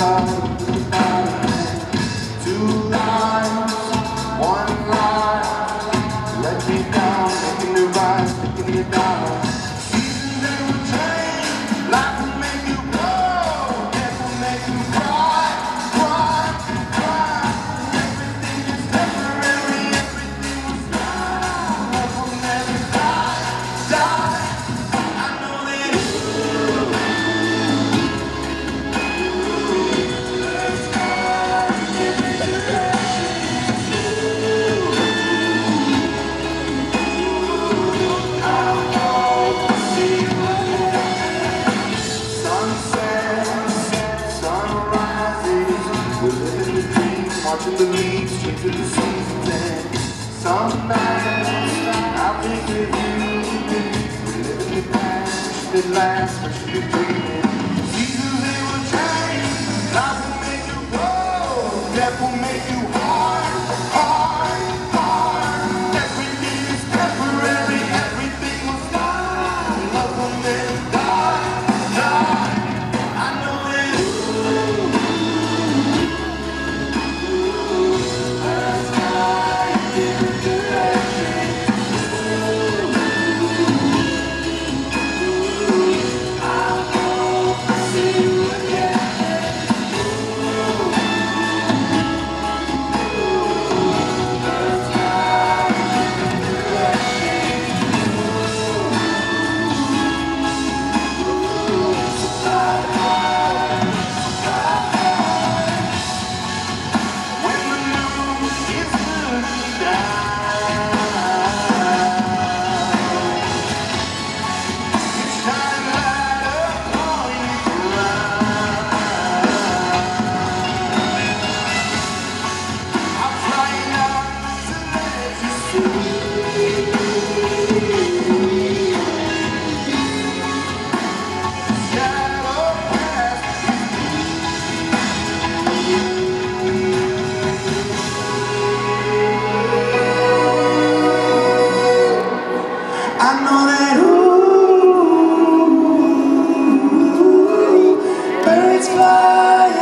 sky the leaves, change with the seasons, and some nights I think of you. In the past, wish it last, wish we dream. it's fire.